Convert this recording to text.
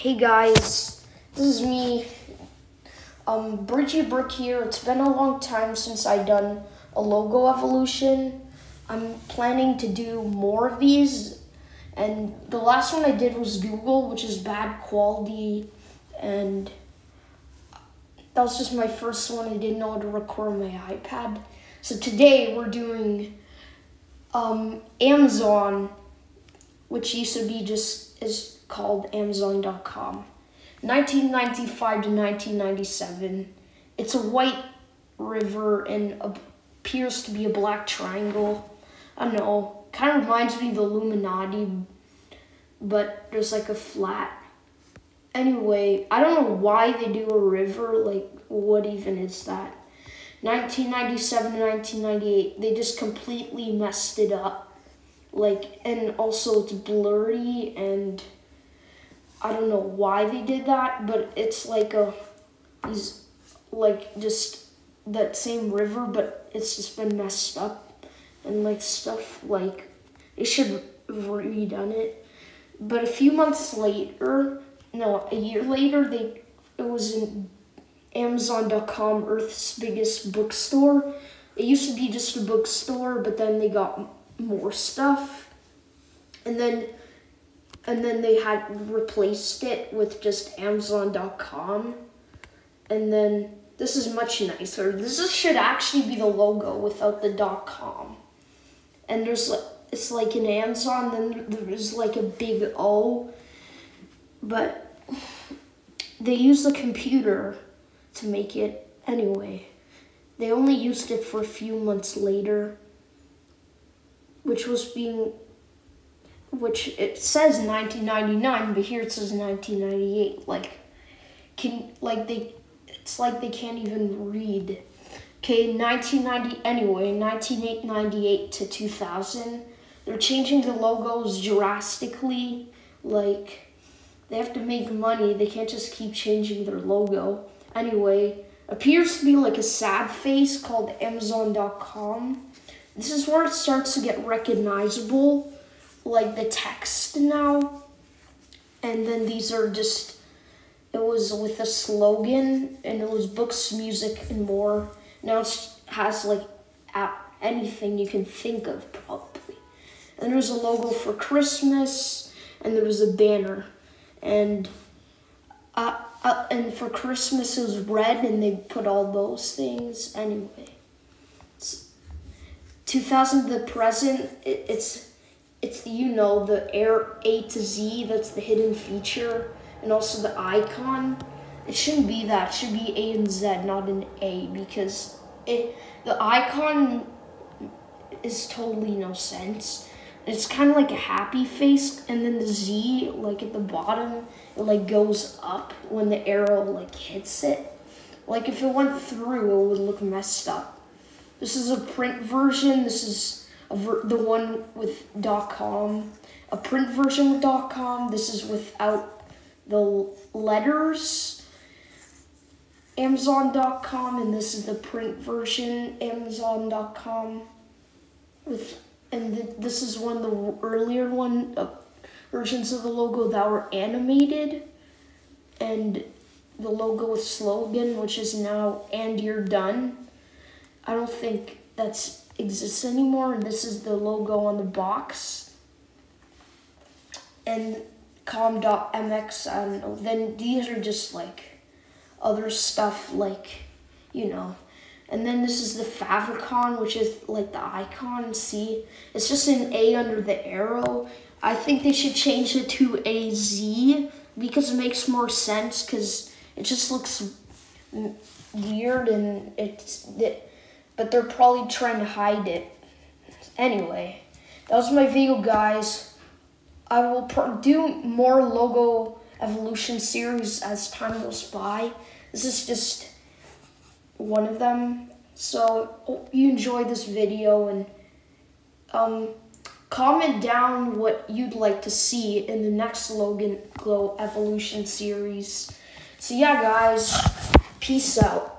Hey guys, this is me, um, Bridgie Brick here. It's been a long time since I done a logo evolution. I'm planning to do more of these, and the last one I did was Google, which is bad quality, and that was just my first one. I didn't know how to record my iPad. So today we're doing um, Amazon, which used to be just is called Amazon.com. 1995 to 1997. It's a white river and appears to be a black triangle. I don't know. Kind of reminds me of the Illuminati, but there's like a flat. Anyway, I don't know why they do a river. Like, what even is that? 1997 to 1998, they just completely messed it up. Like, and also it's blurry and I don't know why they did that, but it's like a, these, like just that same river, but it's just been messed up and like stuff like they should have redone it. But a few months later, no, a year later, they it was in Amazon.com, Earth's biggest bookstore. It used to be just a bookstore, but then they got more stuff, and then and then they had replaced it with just Amazon.com. And then this is much nicer. This is, should actually be the logo without the .com. And there's like it's like an Amazon, then there's like a big O. But they use the computer to make it anyway. They only used it for a few months later, which was being which it says 1999, but here it says 1998. Like, can like they, it's like they can't even read. Okay, 1990 anyway, 1998 to 2000, they're changing the logos drastically. Like, they have to make money. They can't just keep changing their logo. Anyway, appears to be like a sad face called Amazon.com. This is where it starts to get recognizable like the text now. And then these are just, it was with a slogan and it was books, music, and more. Now it has like anything you can think of probably. And there's a logo for Christmas and there was a banner. And uh, uh, and for Christmas it was red and they put all those things anyway. It's 2000 the present it, it's it's you know, the Air A to Z, that's the hidden feature, and also the icon. It shouldn't be that, it should be A and Z, not an A, because it the icon is totally no sense. It's kind of like a happy face, and then the Z, like at the bottom, it like goes up when the arrow like hits it. Like if it went through, it would look messed up. This is a print version. This is the one with .com, a print version with .com. This is without the letters. Amazon.com, and this is the print version. Amazon.com, with and th this is one of the earlier one uh, versions of the logo that were animated, and the logo with slogan, which is now "and you're done." I don't think that exists anymore. This is the logo on the box. And com.mx, I don't know. Then these are just like other stuff like, you know. And then this is the favicon, which is like the icon. See, it's just an A under the arrow. I think they should change it to a Z because it makes more sense because it just looks weird and it's it, but they're probably trying to hide it. Anyway, that was my video, guys. I will do more logo evolution series as time goes by. This is just one of them. So hope you enjoyed this video and um, comment down what you'd like to see in the next Logan Glow evolution series. So yeah, guys, peace out.